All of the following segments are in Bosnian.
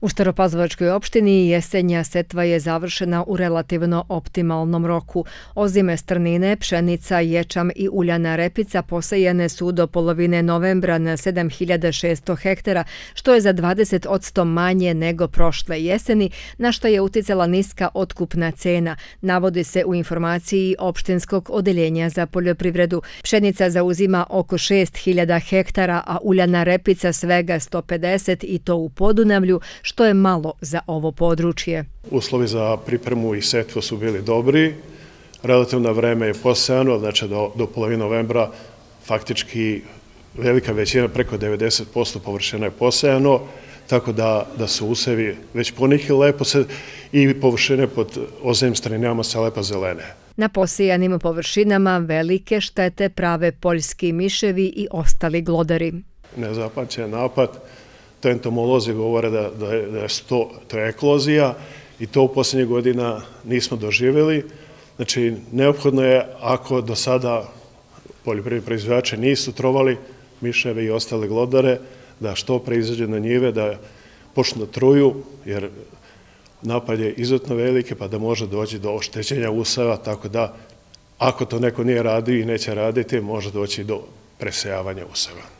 U Staropazovačkoj opštini jesenja setva je završena u relativno optimalnom roku. Ozime strnine, pšenica, ječam i uljana repica posejene su do polovine novembra na 7600 hektara, što je za 20% manje nego prošle jeseni, na što je uticala niska otkupna cena, navodi se u informaciji opštinskog odeljenja za poljoprivredu. Pšenica zauzima oko 6000 hektara, a uljana repica svega 150 i to u Podunavlju, što je malo za ovo područje. Uslovi za pripremu i setvu su bili dobri. Relativno vreme je posejano, znači do, do polovine novembra faktički velika većina, preko 90% površina je posejano, tako da, da su usevi već poniki lepo se i površine pod ozemim straninama se lepo zelene. Na posejanim površinama velike štete prave poljski miševi i ostali glodari. Nezapančen napad, to entomolozi govore da, da, je, da to, to je eklozija i to u posljednje godina nismo doživjeli. Znači, neophodno je ako do sada poljoprivredni proizvođači nisu trovali miševe i ostale glodare, da što pre izađe na njive, da počnu da truju, jer napad je izuzetno velike, pa da može doći do oštećenja usava, tako da ako to neko nije radio i neće raditi, može doći do presejavanja usava.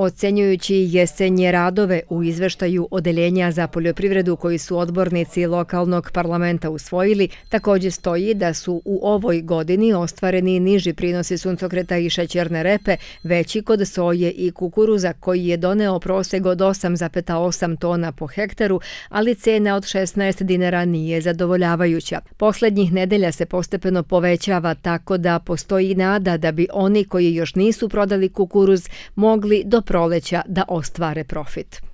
Ocenjujući jesenje radove u izveštaju Odeljenja za poljoprivredu koji su odbornici lokalnog parlamenta usvojili, također stoji da su u ovoj godini ostvareni niži prinosi suncokreta i šećerne repe, veći kod soje i kukuruza koji je doneo proseg od 8,8 tona po hektaru, ali cena od 16 dinara nije zadovoljavajuća. Poslednjih nedelja se postepeno povećava tako da postoji nada da bi oni koji još nisu prodali kukuruz mogli do proleća da ostvare profit.